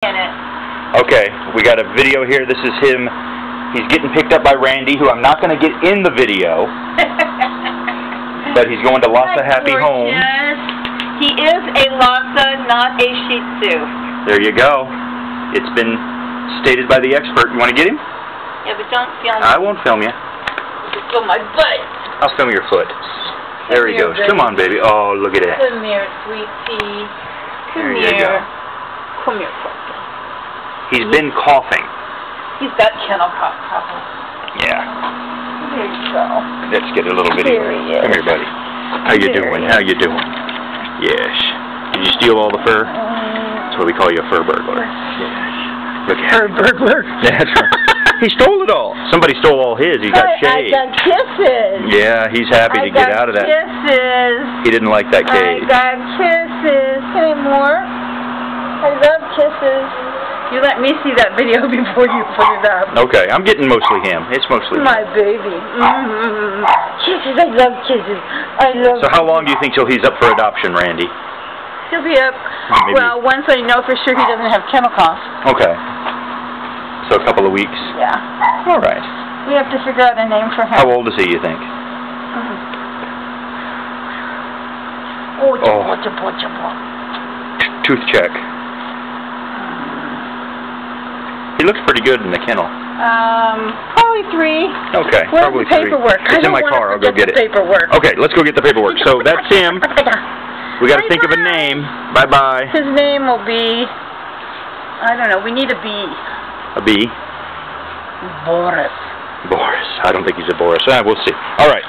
it. Okay, we got a video here. This is him. He's getting picked up by Randee, who I'm not going to get in the video, but he's going to Lhasa Happy Home. He is a Lhasa, not a Shih Tzu. There you go. It's been stated by the expert. You want to get him? Yeah, but don't film me. I won't film you. Just film my butt. I'll film your foot. There he Come here, goes. Come on, baby. Oh, look at that. Come here, sweetie. Come There you here. go. Come here, puppy. He's been coughing. He's got kennel cough problem. Yeah. There you go. Let's get a little video. There he is. Come here, buddy. How you There doing? How you doing? Yes. Did you steal all the fur? That's why we call you a fur burglar. Yes. Look at Fur burglar. That's right. He stole it all. Somebody stole all his. He got I, I shaved. got kisses. Yeah, he's happy to get out of that. kisses. He didn't like that I cage. got kisses. Kisses. You let me see that video before you put it up. Okay, I'm getting mostly him. It's mostly him. My baby. Mm-hmm. Kisses. I love kisses. I love So how long do you think till he's up for adoption, Randee? He'll be up. Maybe- Well, once I know for sure he doesn't have kennel cough. Okay. So a couple of weeks. Yeah. All right. We have to figure out a name for him. How old is he, you think? Oh, Oh. oh. Jabba, jabba. Tooth check. He looks pretty good in the kennel. Um, probably three. Okay, Where's probably the paperwork? three. It's in my car. I'll go get the it. Paperwork. Okay, let's go get the paperwork. So that's him. We got to think of a name. Bye bye. His name will be. I don't know. We need a B. A B. Boris. Boris. I don't think he's a Boris. Ah, we'll see. All right.